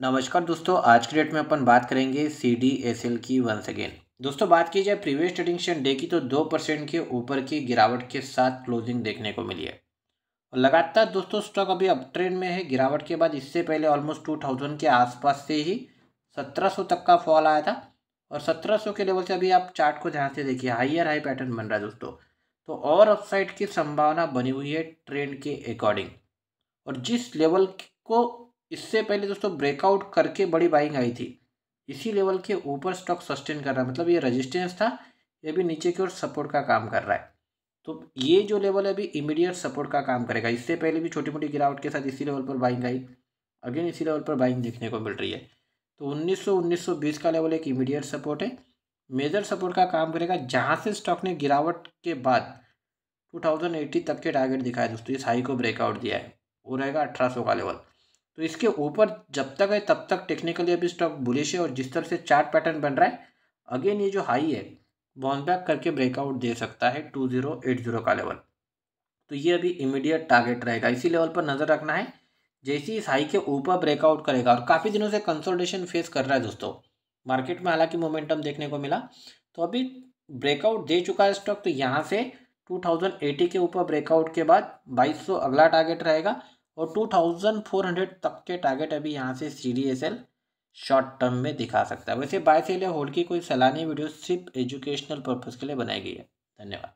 नमस्कार दोस्तों, आज के डेट में अपन बात करेंगे सी डी एस एल की वंस अगेन दोस्तों, बात की जाए प्रीवियस ट्रेडिंग सेशन डे की तो दो परसेंट के ऊपर की गिरावट के साथ क्लोजिंग देखने को मिली है। और लगातार दोस्तों स्टॉक अभी अप ट्रेंड में है। गिरावट के बाद इससे पहले ऑलमोस्ट टू थाउज़ेंड के आसपास से ही सत्रह सौ तक का फॉल आया था। और सत्रह सौ के लेवल से अभी आप चार्ट को ध्यान से देखिए हाइयर हाई पैटर्न बन रहा है दोस्तों। तो और अपसाइड की संभावना बनी हुई है ट्रेंड के अकॉर्डिंग और जिस लेवल को इससे पहले दोस्तों ब्रेकआउट करके बड़ी बाइंग आई थी। इसी लेवल के ऊपर स्टॉक सस्टेन कर रहा है। मतलब ये रजिस्टेंस था, ये भी नीचे की ओर सपोर्ट का काम कर रहा है। तो ये जो लेवल है, अभी इमीडिएट सपोर्ट का काम करेगा। इससे पहले भी छोटी मोटी गिरावट के साथ इसी लेवल पर बाइंग आई। अगेन इसी लेवल पर बाइंग देखने को मिल रही है। तो 1900 1920 का लेवल एक इमीडिएट सपोर्ट है। मेजर सपोर्ट का काम करेगा, जहाँ से स्टॉक ने गिरावट के बाद 2080 तक के टारगेट दिखाया दोस्तों। इस हाई को ब्रेकआउट दिया है। वो रहेगा 1800 का लेवल तो इसके ऊपर जब तक है तब तक टेक्निकली अभी स्टॉक बुलिश है और जिस तरह से चार्ट पैटर्न बन रहा है अगेन ये जो हाई है बाउंस बैक करके ब्रेकआउट दे सकता है टू ज़ीरो एट ज़ीरो का लेवल तो ये अभी इमीडिएट टारगेट रहेगा। इसी लेवल पर नज़र रखना है। जैसे इस हाई के ऊपर ब्रेकआउट करेगा और काफ़ी दिनों से कंसोल्टेशन फेस कर रहा है दोस्तों मार्केट में हालाँकि मोमेंटम देखने को मिला। तो अभी ब्रेकआउट दे चुका है स्टॉक तो यहाँ से 2080 के ऊपर ब्रेकआउट के बाद 2200 अगला टारगेट रहेगा। और 2400 तक के टारगेट अभी यहाँ से C D S L short term में दिखा सकता है। वैसे बाय सेल या होल्ड की कोई सलाह नहीं वीडियो सिर्फ़ एजुकेशनल पर्पज़ के लिए बनाई गई है। धन्यवाद।